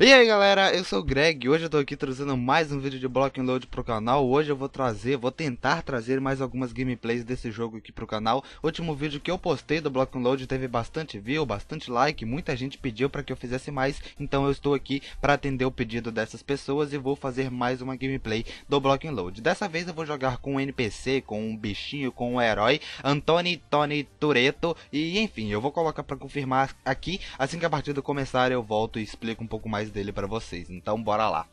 E aí galera, eu sou o Greg. E hoje eu tô aqui trazendo mais um vídeo de Block and Load pro canal. Hoje eu vou trazer, vou tentar trazer mais algumas gameplays desse jogo aqui pro canal. O último vídeo que eu postei do Block and Load teve bastante view, bastante like Muita gente pediu para que eu fizesse mais. Então eu estou aqui para atender o pedido dessas pessoas E vou fazer mais uma gameplay do Block and Load. Dessa vez eu vou jogar com um NPC, com um bichinho, com um herói Antoni Tony Tureto E enfim, eu vou colocar para confirmar aqui. Assim que a partida começar eu volto e explico um pouco mais dele para vocês. Então bora lá.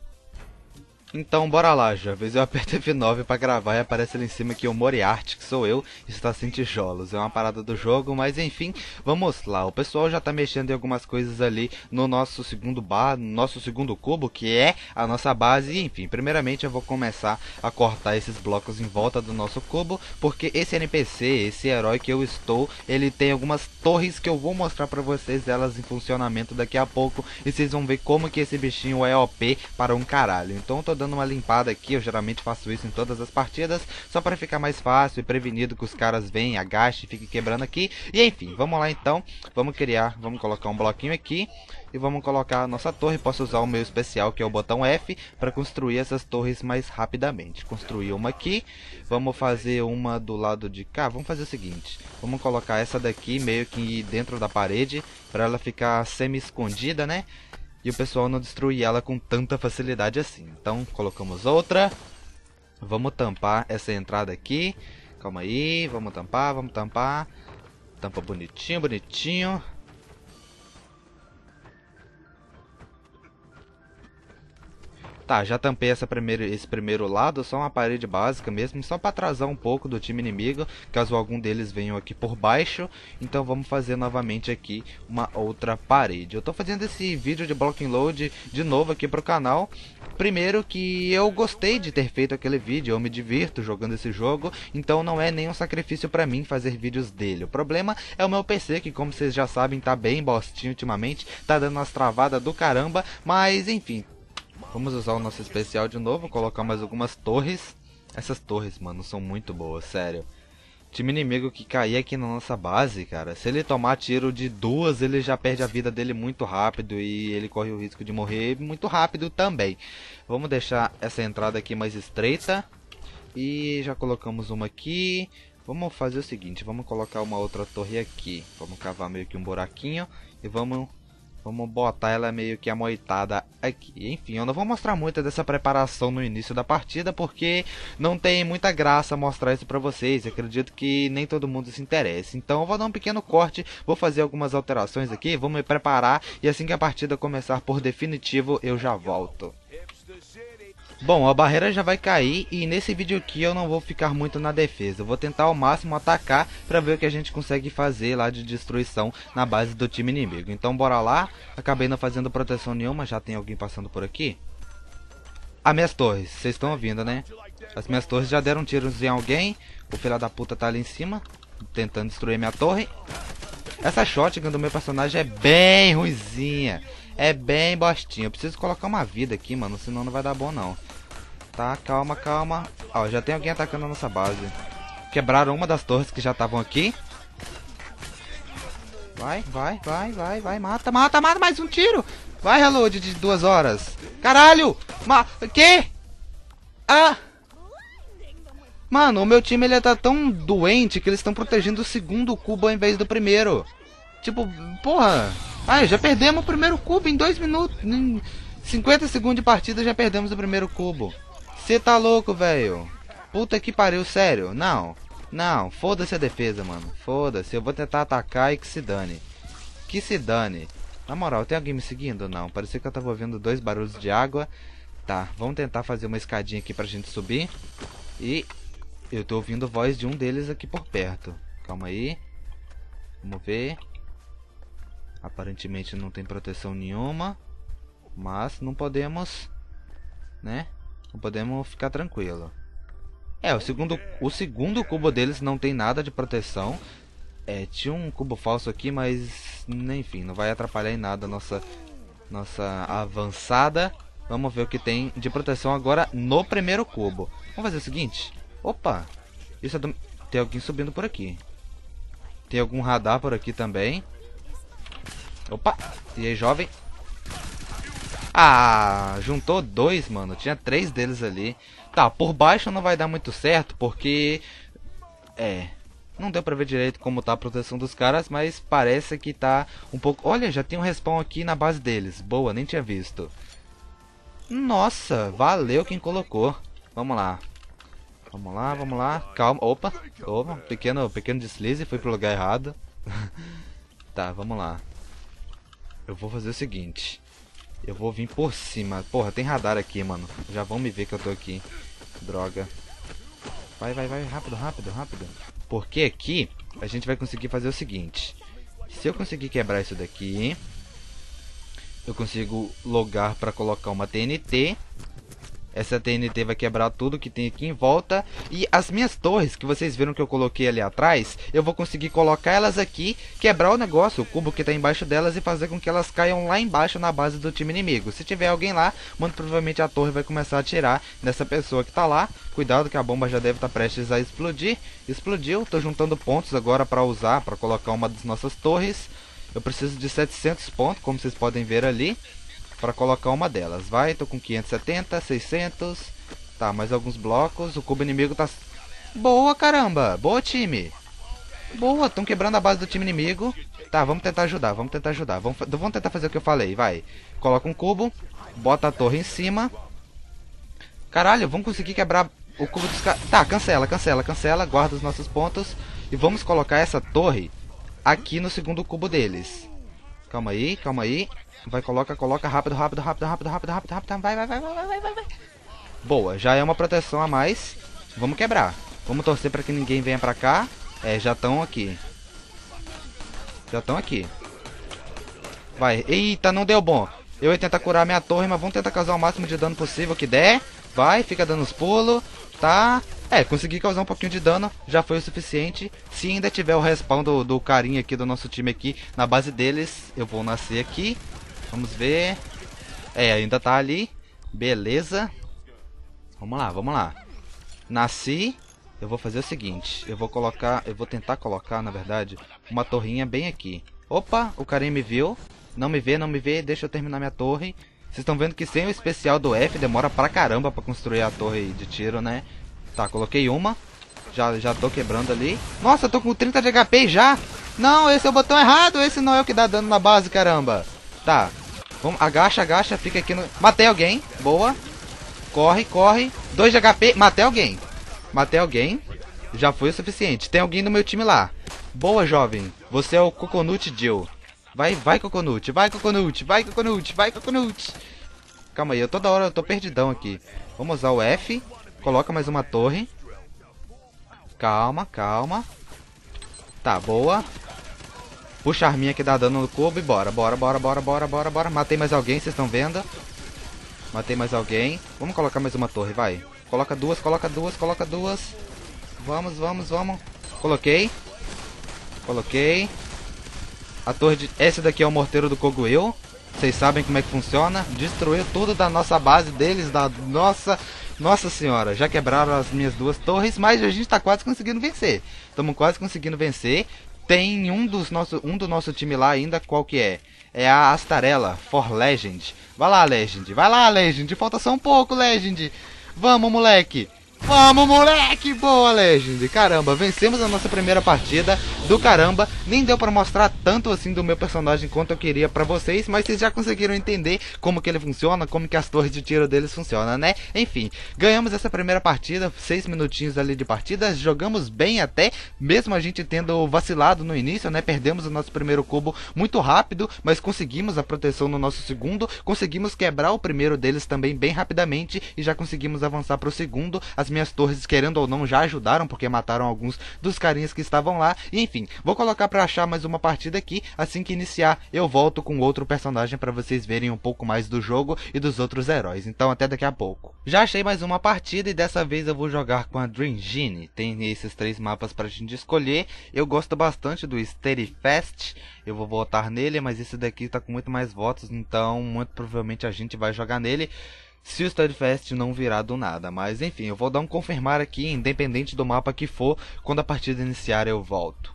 Então bora lá, jovens. Eu aperto F9 para gravar e aparece ali em cima que o Moriarty, que sou eu, está sem tijolos. É uma parada do jogo, mas enfim, vamos lá. O pessoal já está mexendo em algumas coisas ali no nosso segundo bar, no nosso segundo cubo, que é a nossa base. E, enfim, primeiramente eu vou começar a cortar esses blocos em volta do nosso cubo, porque esse NPC, esse herói que eu estou, ele tem algumas torres que eu vou mostrar para vocês elas em funcionamento daqui a pouco e vocês vão ver como que esse bichinho é OP para um caralho. Então tô dando uma limpada aqui, eu geralmente faço isso em todas as partidas, só para ficar mais fácil e prevenido que os caras venham, agachem fiquem quebrando aqui. E enfim, vamos lá então, vamos criar, vamos colocar um bloquinho aqui e vamos colocar a nossa torre. Posso usar o meu especial que é o botão F para construir essas torres mais rapidamente. Construir uma aqui, vamos fazer uma do lado de cá. Vamos fazer o seguinte, vamos colocar essa daqui meio que dentro da parede para ela ficar semi escondida, né? E o pessoal não destruir ela com tanta facilidade assim. Então colocamos outra. Vamos tampar essa entrada aqui. Calma aí, vamos tampar, vamos tampar. Tampa bonitinho, bonitinho. Tá, já tampei essa primeiro, esse primeiro lado, só uma parede básica mesmo, só para atrasar um pouco do time inimigo, caso algum deles venham aqui por baixo. Então vamos fazer novamente aqui uma outra parede. Eu tô fazendo esse vídeo de blocking load de novo aqui pro canal. Primeiro que eu gostei de ter feito aquele vídeo, eu me divirto jogando esse jogo, então não é nenhum sacrifício para mim fazer vídeos dele. O problema é o meu PC, que como vocês já sabem, tá bem bostinho ultimamente, tá dando umas travadas do caramba, mas enfim, Vamos usar o nosso especial de novo, colocar mais algumas torres. Essas torres, mano, são muito boas, sério. Time inimigo que cair aqui na nossa base, cara, se ele tomar tiro de duas, ele já perde a vida dele muito rápido e ele corre o risco de morrer muito rápido também. Vamos deixar essa entrada aqui mais estreita. E já colocamos uma aqui. Vamos fazer o seguinte, vamos colocar uma outra torre aqui. Vamos cavar meio que um buraquinho e vamos Vamos botar ela meio que amoitada aqui. Enfim, eu não vou mostrar muito dessa preparação no início da partida, porque não tem muita graça mostrar isso pra vocês. Acredito que nem todo mundo se interessa. Então eu vou dar um pequeno corte, vou fazer algumas alterações aqui, vou me preparar. E assim que a partida começar por definitivo, eu já volto. Bom, a barreira já vai cair e nesse vídeo aqui eu não vou ficar muito na defesa. Eu vou tentar ao máximo atacar para ver o que a gente consegue fazer lá de destruição na base do time inimigo. Então bora lá. Acabei não fazendo proteção nenhuma, já tem alguém passando por aqui. As minhas torres, vocês estão ouvindo, né? As minhas torres já deram tiros em alguém. O filho da puta tá ali em cima, tentando destruir minha torre. Essa shotgun do meu personagem é bem ruizinha. É bem bostinha. Eu preciso colocar uma vida aqui, mano, senão não vai dar bom não. Tá, calma, calma. Ó, já tem alguém atacando a nossa base. Quebraram uma das torres que já estavam aqui. Vai, vai, vai, vai, vai. Mata, mata, mata. Mais um tiro. Vai, reload de duas horas. Caralho. Ma... Que? Ah. Mano, o meu time ele tá tão doente que eles estão protegendo o segundo cubo ao invés do primeiro. Tipo, porra. Ah, já perdemos o primeiro cubo em dois minutos. Em 50 segundos de partida já perdemos o primeiro cubo. Você tá louco, velho? Puta que pariu, sério? Não. Não, foda-se a defesa, mano. Foda-se, eu vou tentar atacar e que se dane. Que se dane. Na moral, tem alguém me seguindo? Não, parecia que eu tava ouvindo dois barulhos de água. Tá, vamos tentar fazer uma escadinha aqui pra gente subir. E eu tô ouvindo voz de um deles aqui por perto. Calma aí. Vamos ver. Aparentemente não tem proteção nenhuma. Mas não podemos, né? Não podemos ficar tranquilo. É, o segundo, o segundo cubo deles não tem nada de proteção. É, tinha um cubo falso aqui, mas enfim, não vai atrapalhar em nada a nossa, nossa avançada. Vamos ver o que tem de proteção agora no primeiro cubo. Vamos fazer o seguinte. Opa! Isso é do... Tem alguém subindo por aqui. Tem algum radar por aqui também. Opa! E aí, jovem? Ah, juntou dois, mano. Tinha três deles ali. Tá, por baixo não vai dar muito certo, porque... É... Não deu pra ver direito como tá a proteção dos caras, mas parece que tá um pouco... Olha, já tem um respawn aqui na base deles. Boa, nem tinha visto. Nossa, valeu quem colocou. Vamos lá. Vamos lá, vamos lá. Calma. Opa, opa. Pequeno, pequeno deslize, fui pro lugar errado. tá, vamos lá. Eu vou fazer o seguinte. Eu vou vir por cima. Porra, tem radar aqui, mano. Já vão me ver que eu tô aqui. Droga. Vai, vai, vai. Rápido, rápido, rápido. Porque aqui a gente vai conseguir fazer o seguinte. Se eu conseguir quebrar isso daqui, eu consigo logar para colocar uma TNT essa TNT vai quebrar tudo que tem aqui em volta. E as minhas torres, que vocês viram que eu coloquei ali atrás, eu vou conseguir colocar elas aqui, quebrar o negócio, o cubo que está embaixo delas e fazer com que elas caiam lá embaixo na base do time inimigo. Se tiver alguém lá, muito provavelmente a torre vai começar a atirar nessa pessoa que está lá. Cuidado que a bomba já deve estar tá prestes a explodir. Explodiu, estou juntando pontos agora para usar, para colocar uma das nossas torres. Eu preciso de 700 pontos, como vocês podem ver ali para colocar uma delas. Vai, tô com 570, 600. Tá, mais alguns blocos. O cubo inimigo tá... Boa, caramba! Boa, time! Boa, estão quebrando a base do time inimigo. Tá, vamos tentar ajudar, vamos tentar ajudar. Vamos, vamos tentar fazer o que eu falei, vai. Coloca um cubo, bota a torre em cima. Caralho, vamos conseguir quebrar o cubo dos caras. Tá, cancela, cancela, cancela. Guarda os nossos pontos. E vamos colocar essa torre aqui no segundo cubo deles. Calma aí, calma aí. Vai, coloca, coloca rápido, rápido, rápido, rápido, rápido, rápido, rápido. Vai, vai, vai, vai, vai, vai, vai. Boa, já é uma proteção a mais. Vamos quebrar. Vamos torcer para que ninguém venha pra cá. É, já estão aqui. Já estão aqui. Vai. Eita, não deu bom. Eu ia tentar curar minha torre, mas vamos tentar causar o máximo de dano possível que der. Vai, fica dando os pulos. Tá. É, consegui causar um pouquinho de dano, já foi o suficiente. Se ainda tiver o respawn do, do carinha aqui do nosso time aqui na base deles, eu vou nascer aqui. Vamos ver. É, ainda tá ali. Beleza. Vamos lá, vamos lá. Nasci. Eu vou fazer o seguinte. Eu vou colocar... Eu vou tentar colocar, na verdade, uma torrinha bem aqui. Opa, o carinha me viu. Não me vê, não me vê. Deixa eu terminar minha torre. Vocês estão vendo que sem o especial do F demora pra caramba pra construir a torre de tiro, né? Tá, coloquei uma. Já, já tô quebrando ali. Nossa, tô com 30 de HP já. Não, esse é o botão errado. Esse não é o que dá dano na base, caramba. Tá, Vamos, agacha, agacha, fica aqui no... Matei alguém, boa. Corre, corre. 2 de HP, matei alguém. Matei alguém. Já foi o suficiente. Tem alguém no meu time lá. Boa, jovem. Você é o Coconut Jill. Vai, vai, Coconut. Vai, Coconut. Vai, Coconut. Vai, Coconut. Calma aí, eu toda hora eu tô perdidão aqui. Vamos usar o F. Coloca mais uma torre. Calma, calma. Tá, boa. Puxa a arminha que dá dano no cubo e bora, bora, bora, bora, bora, bora, bora. Matei mais alguém, vocês estão vendo? Matei mais alguém. Vamos colocar mais uma torre, vai. Coloca duas, coloca duas, coloca duas. Vamos, vamos, vamos. Coloquei. Coloquei. A torre de... Esse daqui é o morteiro do Koguil. Vocês sabem como é que funciona. Destruiu tudo da nossa base deles, da nossa... Nossa senhora, já quebraram as minhas duas torres, mas a gente está quase conseguindo vencer. Estamos quase conseguindo vencer tem um dos nosso, um do nosso time lá ainda, qual que é? É a Astarela for Legend. Vai lá, Legend. Vai lá, Legend. Falta só um pouco, Legend. Vamos, moleque. Vamos, moleque! Boa, Legend! Caramba, vencemos a nossa primeira partida do caramba. Nem deu para mostrar tanto assim do meu personagem quanto eu queria para vocês, mas vocês já conseguiram entender como que ele funciona, como que as torres de tiro deles funcionam, né? Enfim, ganhamos essa primeira partida, seis minutinhos ali de partida, jogamos bem até, mesmo a gente tendo vacilado no início, né? Perdemos o nosso primeiro cubo muito rápido, mas conseguimos a proteção no nosso segundo, conseguimos quebrar o primeiro deles também bem rapidamente e já conseguimos avançar para o segundo. As minhas torres, querendo ou não, já ajudaram, porque mataram alguns dos carinhas que estavam lá. Enfim, vou colocar para achar mais uma partida aqui. Assim que iniciar, eu volto com outro personagem para vocês verem um pouco mais do jogo e dos outros heróis. Então, até daqui a pouco. Já achei mais uma partida e dessa vez eu vou jogar com a Dream Genie. Tem esses três mapas pra gente escolher. Eu gosto bastante do Steady Fast. Eu vou votar nele, mas esse daqui tá com muito mais votos, então muito provavelmente a gente vai jogar nele se o Steadfast não virar do nada. Mas enfim, eu vou dar um confirmar aqui, independente do mapa que for, quando a partida iniciar eu volto.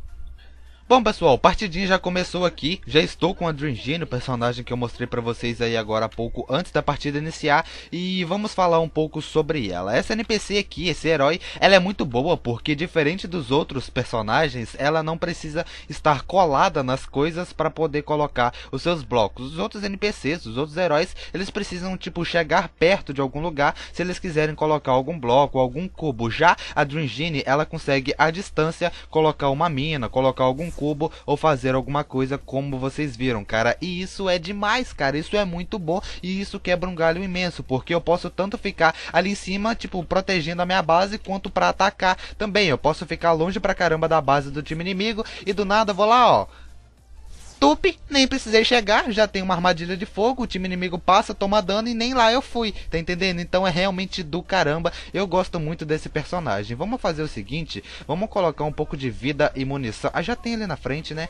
Bom pessoal, partidinha já começou aqui, já estou com a Dream Genie, o personagem que eu mostrei pra vocês aí agora há pouco, antes da partida iniciar, e vamos falar um pouco sobre ela. Essa NPC aqui, esse herói, ela é muito boa porque diferente dos outros personagens, ela não precisa estar colada nas coisas para poder colocar os seus blocos. Os outros NPCs, os outros heróis, eles precisam tipo chegar perto de algum lugar se eles quiserem colocar algum bloco, algum cubo. Já a Dream Genie, ela consegue à distância colocar uma mina, colocar algum cubo ou fazer alguma coisa como vocês viram, cara. E isso é demais, cara. Isso é muito bom e isso quebra um galho imenso, porque eu posso tanto ficar ali em cima, tipo, protegendo a minha base, quanto para atacar também. Eu posso ficar longe pra caramba da base do time inimigo e do nada vou lá, ó Tupi, nem precisei chegar, já tem uma armadilha de fogo, o time inimigo passa, toma dano e nem lá eu fui, tá entendendo? Então é realmente do caramba, eu gosto muito desse personagem. Vamos fazer o seguinte, vamos colocar um pouco de vida e munição. Ah, já tem ali na frente, né?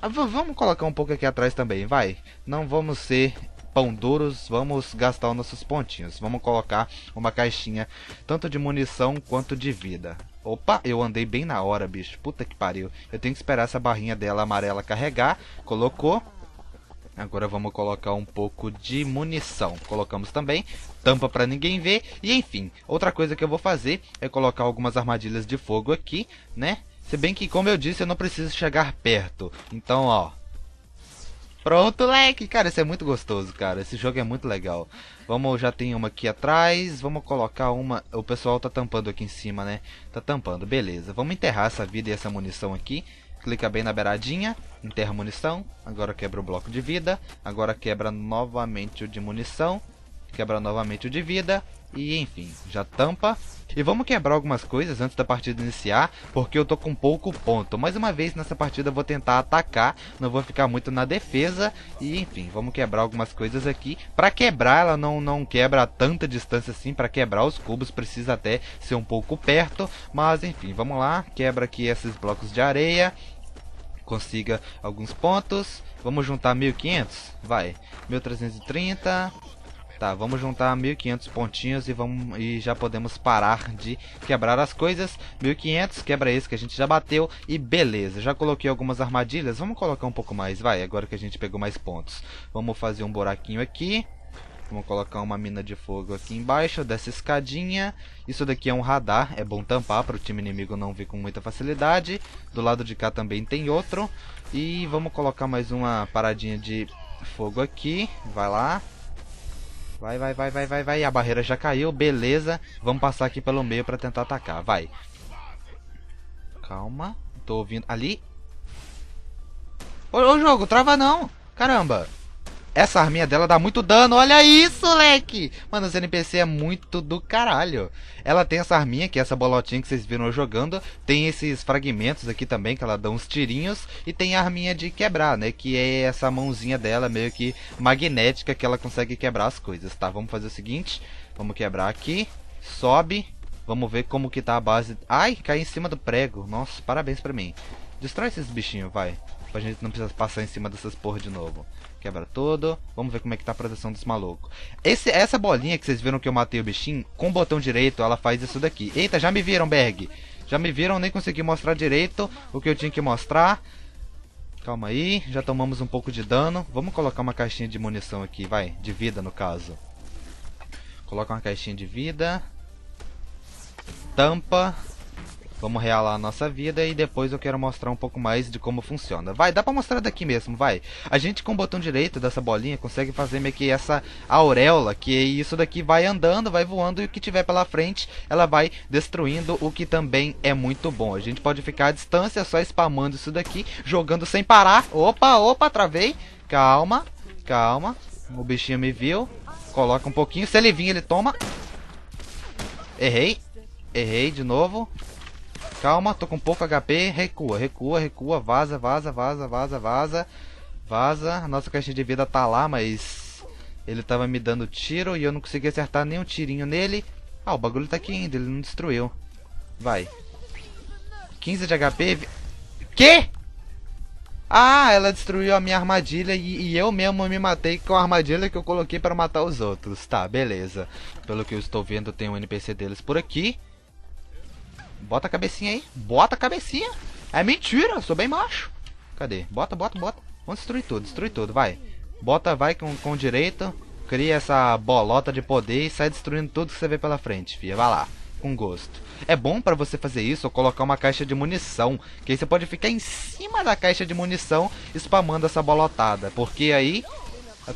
Ah, vamos colocar um pouco aqui atrás também, vai. Não vamos ser pão duros, vamos gastar os nossos pontinhos. Vamos colocar uma caixinha tanto de munição quanto de vida. Opa, eu andei bem na hora, bicho. Puta que pariu. Eu tenho que esperar essa barrinha dela amarela carregar. Colocou. Agora vamos colocar um pouco de munição. Colocamos também. Tampa para ninguém ver. E enfim, outra coisa que eu vou fazer é colocar algumas armadilhas de fogo aqui, né? Se bem que, como eu disse, eu não preciso chegar perto. Então, ó, Pronto, leque. Cara, isso é muito gostoso, cara. Esse jogo é muito legal. Vamos, já tem uma aqui atrás. Vamos colocar uma... O pessoal tá tampando aqui em cima, né? Tá tampando, beleza. Vamos enterrar essa vida e essa munição aqui. Clica bem na beiradinha. Enterra a munição. Agora quebra o bloco de vida. Agora quebra novamente o de munição. Quebra novamente o de vida. E enfim, já tampa. E vamos quebrar algumas coisas antes da partida iniciar, porque eu tô com pouco ponto. Mais uma vez nessa partida eu vou tentar atacar, não vou ficar muito na defesa. E enfim, vamos quebrar algumas coisas aqui. Para quebrar ela não, não quebra a tanta distância assim, para quebrar os cubos precisa até ser um pouco perto. Mas enfim, vamos lá, quebra aqui esses blocos de areia consiga alguns pontos. Vamos juntar 1500? Vai. 1330. Tá, vamos juntar 1500 pontinhos e, vamos, e já podemos parar de quebrar as coisas. 1500, quebra esse que a gente já bateu e beleza. Já coloquei algumas armadilhas, vamos colocar um pouco mais, vai, agora que a gente pegou mais pontos. Vamos fazer um buraquinho aqui. Vamos colocar uma mina de fogo aqui embaixo dessa escadinha. Isso daqui é um radar, é bom tampar para o time inimigo não vir com muita facilidade. Do lado de cá também tem outro. E vamos colocar mais uma paradinha de fogo aqui. Vai lá. Vai, vai, vai, vai, vai, vai. A barreira já caiu, beleza. Vamos passar aqui pelo meio para tentar atacar. Vai. Calma. Tô ouvindo. Ali. Ô, ô jogo, trava não. Caramba. Essa arminha dela dá muito dano, olha isso, leque! Mano, esse NPC é muito do caralho. Ela tem essa arminha, que é essa bolotinha que vocês viram jogando. Tem esses fragmentos aqui também, que ela dá uns tirinhos. E tem a arminha de quebrar, né? Que é essa mãozinha dela, meio que magnética, que ela consegue quebrar as coisas, tá? Vamos fazer o seguinte. Vamos quebrar aqui. Sobe. Vamos ver como que tá a base. Ai, cai em cima do prego. Nossa, parabéns pra mim. Destrói esses bichinhos, vai. Pra gente não precisar passar em cima dessas porra de novo. Quebra todo. Vamos ver como é que tá a proteção desse maluco. Esse, essa bolinha que vocês viram que eu matei o bichinho, com o botão direito ela faz isso daqui. Eita, já me viram, Berg. Já me viram, nem consegui mostrar direito o que eu tinha que mostrar. Calma aí, já tomamos um pouco de dano. Vamos colocar uma caixinha de munição aqui, vai. De vida, no caso. Coloca uma caixinha de vida. Tampa. Vamos realar a nossa vida e depois eu quero mostrar um pouco mais de como funciona. Vai, dá pra mostrar daqui mesmo, vai. A gente com o botão direito dessa bolinha consegue fazer meio que essa auréola, que isso daqui vai andando, vai voando e o que tiver pela frente, ela vai destruindo, o que também é muito bom. A gente pode ficar à distância só spamando isso daqui, jogando sem parar. Opa, opa, travei. Calma, calma. O bichinho me viu. Coloca um pouquinho. Se ele vir, ele toma. Errei. Errei de novo. Calma, tô com pouco HP. Recua, recua, recua. Vaza, vaza, vaza, vaza, vaza. Vaza. Nossa caixa de vida tá lá, mas... Ele tava me dando tiro e eu não consegui acertar nenhum tirinho nele. Ah, o bagulho tá aqui ainda, ele não destruiu. Vai. 15 de HP. Que? Ah, ela destruiu a minha armadilha e, e, eu mesmo me matei com a armadilha que eu coloquei para matar os outros. Tá, beleza. Pelo que eu estou vendo, tem um NPC deles por aqui. Bota a cabecinha aí. Bota a cabecinha. É mentira, sou bem macho. Cadê? Bota, bota, bota. Vamos destruir tudo, destruir tudo, vai. Bota, vai com, com direito. Cria essa bolota de poder e sai destruindo tudo que você vê pela frente, filha. Vai lá, com gosto. É bom para você fazer isso colocar uma caixa de munição. Que aí você pode ficar em cima da caixa de munição spamando essa bolotada. Porque aí.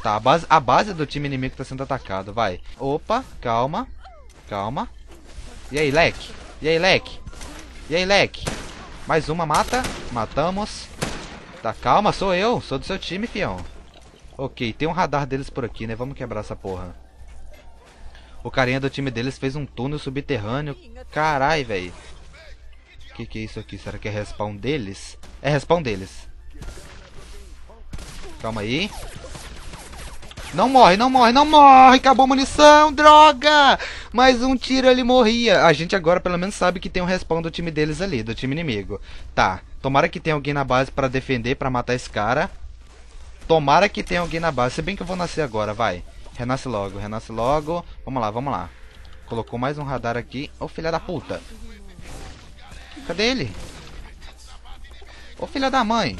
Tá, a base, a base do time inimigo tá sendo atacado. Vai. Opa, calma. Calma. E aí, leque? E aí, leque? E aí, leque? Mais uma mata. Matamos. Tá, calma, sou eu. Sou do seu time, fião. Ok, tem um radar deles por aqui, né? Vamos quebrar essa porra. O carinha do time deles fez um túnel subterrâneo. Carai, velho. Que que é isso aqui? Será que é respawn deles? É respawn deles. Calma aí. Não morre, não morre, não morre! Acabou a munição, droga! Mais um tiro ele morria. A gente agora pelo menos sabe que tem um respawn do time deles ali, do time inimigo. Tá, tomara que tenha alguém na base para defender, para matar esse cara. Tomara que tenha alguém na base. Se bem que eu vou nascer agora, vai. Renasce logo, renasce logo. Vamos lá, vamos lá. Colocou mais um radar aqui. Ô, filha da puta. Cadê ele? Ô, filha da mãe.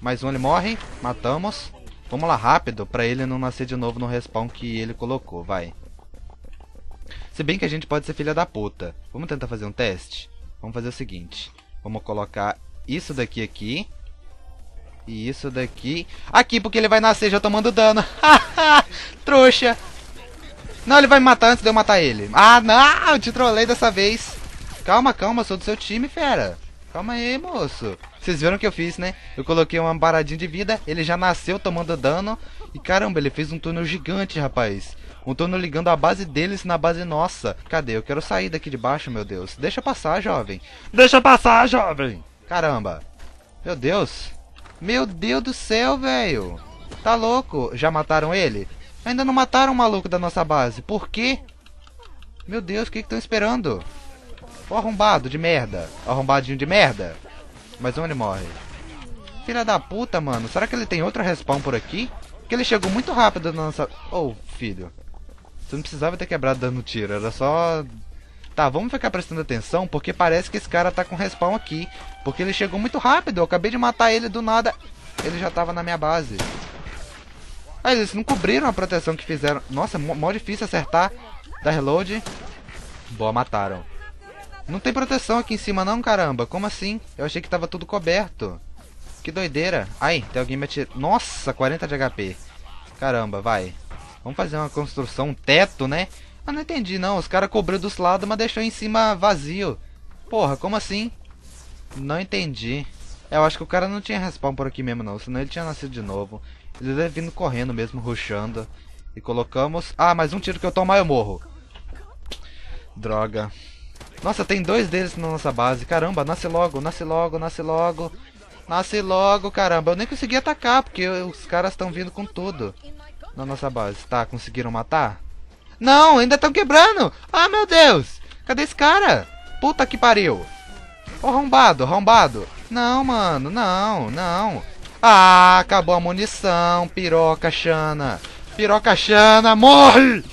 Mais um, ele morre. Matamos. Vamos lá, rápido, pra ele não nascer de novo no respawn que ele colocou, vai. Se bem que a gente pode ser filha da puta. Vamos tentar fazer um teste? Vamos fazer o seguinte. Vamos colocar isso daqui aqui. E isso daqui... Aqui, porque ele vai nascer já tomando dano. Trouxa. Não, ele vai me matar antes de eu matar ele. Ah, não! Eu te trolei dessa vez. Calma, calma, sou do seu time, fera. Calma aí, moço. Vocês viram o que eu fiz, né? Eu coloquei uma paradinha de vida, ele já nasceu tomando dano. E caramba, ele fez um túnel gigante, rapaz. Um túnel ligando a base deles na base nossa. Cadê? Eu quero sair daqui de baixo, meu Deus. Deixa passar, jovem. Deixa passar, jovem. Caramba. Meu Deus. Meu Deus do céu, velho. Tá louco? Já mataram ele? Ainda não mataram o maluco da nossa base. Por quê? Meu Deus, o que estão esperando? O arrombado de merda. O arrombadinho de merda. Mas onde morre? Filha da puta, mano. Será que ele tem outra respawn por aqui? Porque ele chegou muito rápido na nossa... Oh, filho. Você não precisava ter quebrado dando tiro. Era só Tá, vamos ficar prestando atenção, porque parece que esse cara tá com respawn aqui. Porque ele chegou muito rápido, eu acabei de matar ele do nada. Ele já tava na minha base. Ah, eles não cobriram a proteção que fizeram. Nossa, mó difícil acertar. Dá reload. Boa, mataram. Não tem proteção aqui em cima não, caramba. Como assim? Eu achei que tava tudo coberto. Que doideira. Ai, tem alguém me atirando. Nossa, 40 de HP. Caramba, vai. Vamos fazer uma construção, um teto, né? Ah, não entendi não. Os caras cobriu dos lados, mas deixou em cima vazio. Porra, como assim? Não entendi. Eu acho que o cara não tinha respawn por aqui mesmo não, senão ele tinha nascido de novo. Ele deve vindo correndo mesmo, ruxando. E colocamos... Ah, mais um tiro que eu tomar eu morro. Droga. Nossa, tem dois deles na nossa base. Caramba, nasce logo, nasce logo, nasce logo. Nasce logo, caramba. Eu nem consegui atacar, porque os caras estão vindo com tudo. Na nossa base. Tá, conseguiram matar? Não, ainda estão quebrando. Ah, meu Deus. Cadê esse cara? Puta que pariu. Ô, arrombado, arrombado. Não, mano, não, não. Ah, acabou a munição. Piroca Xana. Piroca Xana, morre!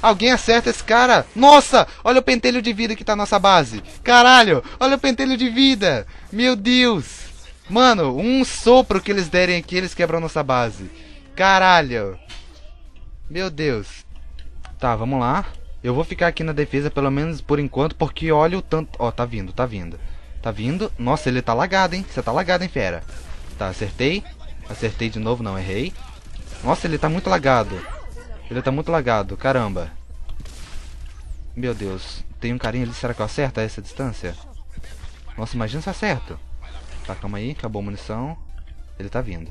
Alguém acerta esse cara? Nossa, olha o pentelho de vida que tá na nossa base. Caralho, olha o pentelho de vida. Meu Deus. Mano, um sopro que eles derem aqui, eles quebram nossa base. Caralho. Meu Deus. Tá, vamos lá. Eu vou ficar aqui na defesa, pelo menos por enquanto, porque olha o tanto... Ó, oh, tá vindo, tá vindo. Tá vindo. Nossa, ele tá lagado, hein? Você tá lagado, hein, fera? Tá, acertei. Acertei de novo, não, errei. Nossa, ele tá muito lagado. Ele tá muito lagado, caramba. Meu Deus. Tem um carinha ali, será que eu acerto a essa distância? Nossa, imagina se eu acerto. Tá, calma aí, acabou a munição. Ele tá vindo.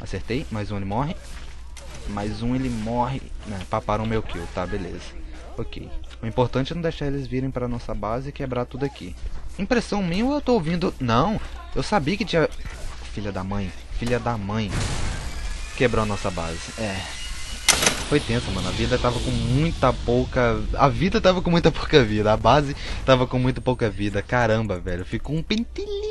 Acertei, mais um ele morre. Mais um ele morre. Né, paparam meu kill, tá, beleza. Ok. O importante é não deixar eles virem pra nossa base e quebrar tudo aqui. Impressão minha ou eu tô ouvindo... Não, eu sabia que tinha... Filha da mãe, filha da mãe. Quebrou a nossa base. É. Foi tenso, mano. A vida tava com muita pouca... A vida tava com muita pouca vida. A base tava com muito pouca vida. Caramba, velho. Ficou um pentelinho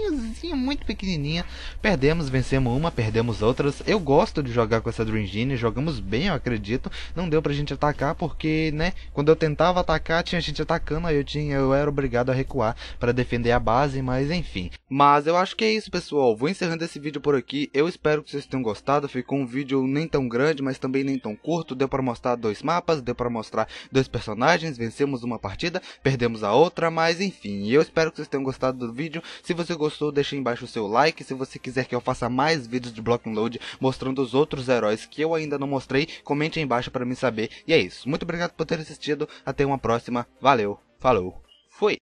pequenininha, muito pequenininha. Perdemos, vencemos uma, perdemos outras. Eu gosto de jogar com essa Dream Genie, jogamos bem, eu acredito. Não deu pra gente atacar porque, né, quando eu tentava atacar, tinha gente atacando, aí eu tinha, eu era obrigado a recuar para defender a base, mas enfim. Mas eu acho que é isso, pessoal. Vou encerrando esse vídeo por aqui. Eu espero que vocês tenham gostado. Ficou um vídeo nem tão grande, mas também nem tão curto. Deu para mostrar dois mapas, deu para mostrar dois personagens, vencemos uma partida, perdemos a outra, mas enfim. Eu espero que vocês tenham gostado do vídeo. Se você gostou, deixe embaixo o seu like. Se você quiser que eu faça mais vídeos de Block and Load mostrando os outros heróis que eu ainda não mostrei, comente aí embaixo para me saber. E é isso. Muito obrigado por ter assistido. Até uma próxima. Valeu. Falou. Fui.